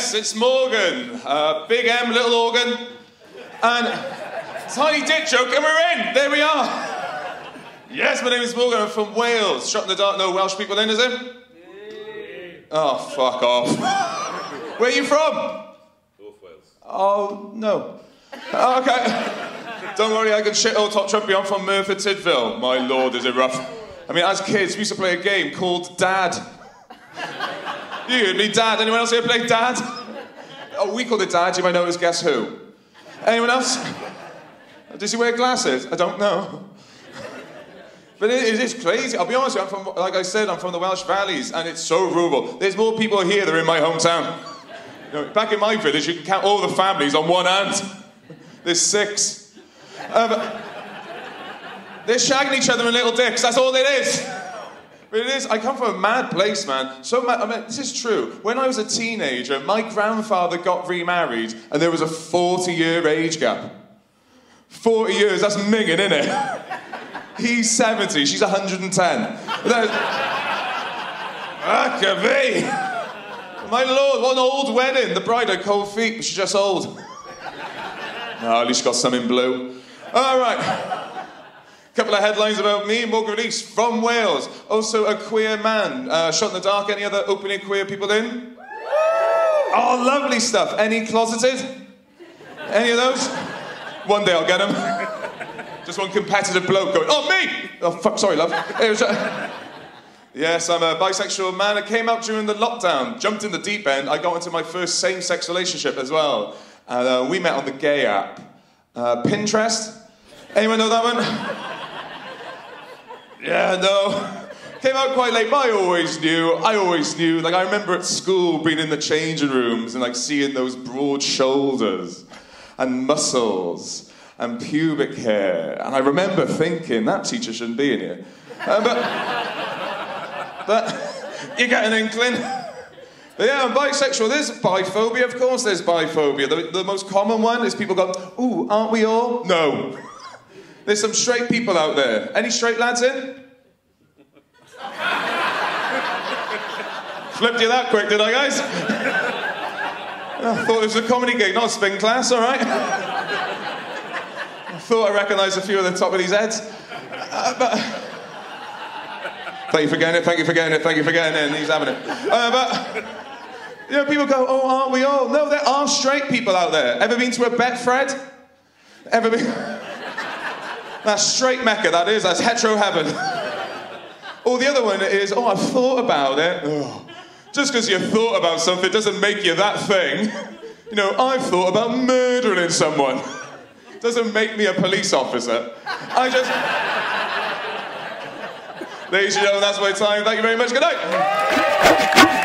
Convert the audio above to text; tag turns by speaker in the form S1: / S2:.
S1: Yes, it's Morgan. Uh, big M, little organ. And tiny dick joke, and we're in. There we are. Yes, my name is Morgan. I'm from Wales. Shot in the dark, no Welsh people in, is it? Oh, fuck off. Where are you from?
S2: North Wales.
S1: Oh, no. Oh, okay. Don't worry, I can shit all top trumpy. I'm from Merthyr Tydfil. My lord, is it rough. I mean, as kids, we used to play a game called Dad. You and me, Dad. Anyone else here play Dad? Oh, we called it Dad. You might as Guess Who. Anyone else? Does he wear glasses? I don't know. But it, is crazy. I'll be honest I'm from, like I said, I'm from the Welsh Valleys, and it's so rural. There's more people here than in my hometown. You know, back in my village, you can count all the families on one hand. There's six. But they're shagging each other in little dicks. That's all it is. But it is. I come from a mad place, man. So mad. I mean, this is true. When I was a teenager, my grandfather got remarried, and there was a 40-year age gap. 40 years. That's minging, isn't it? He's 70. She's 110. Ah, could. My lord, what an old wedding. The bride had cold feet, but she's just old. At least she got some in blue. All right. Couple of headlines about me, Morgan Rees from Wales. Also a queer man. Uh, shot in the dark. Any other openly queer people in? Oh, lovely stuff. Any closeted? Any of those? One day I'll get them. Just one competitive bloke going, oh, me! Oh, fuck, sorry, love. Uh, Yes, I'm a bisexual man. I came out during the lockdown, jumped in the deep end. I got into my first same sex relationship as well. And uh, we met on the gay app. Uh, Pinterest? Anyone know that one? Yeah, no. Came out quite late, but I always knew. I always knew. Like, I remember at school being in the changing rooms and, like, seeing those broad shoulders and muscles and pubic hair. And I remember thinking, that teacher shouldn't be in here. Uh, but, but you get an inkling. But yeah, I'm bisexual. There's biphobia, of course, there's biphobia. The, the most common one is people go, ooh, aren't we all? No. There's some straight people out there. Any straight lads in? Flipped you that quick, did I, guys? I thought it was a comedy gig, not a spin class, all right? I thought I recognised a few of the top of these heads. Uh, but... Thank you for getting it, thank you for getting it, thank you for getting it, and he's having it. Uh, but, you know, people go, oh, aren't we all? No, there are straight people out there. Ever been to a Betfred? Ever been... That's straight Mecca, that is. That's hetero heaven. or the other one is, oh, I've thought about it. Just because you thought about something doesn't make you that thing. You know, I've thought about murdering someone. Doesn't make me a police officer. I just. Ladies and gentlemen, that's my time. Thank you very much. Good night.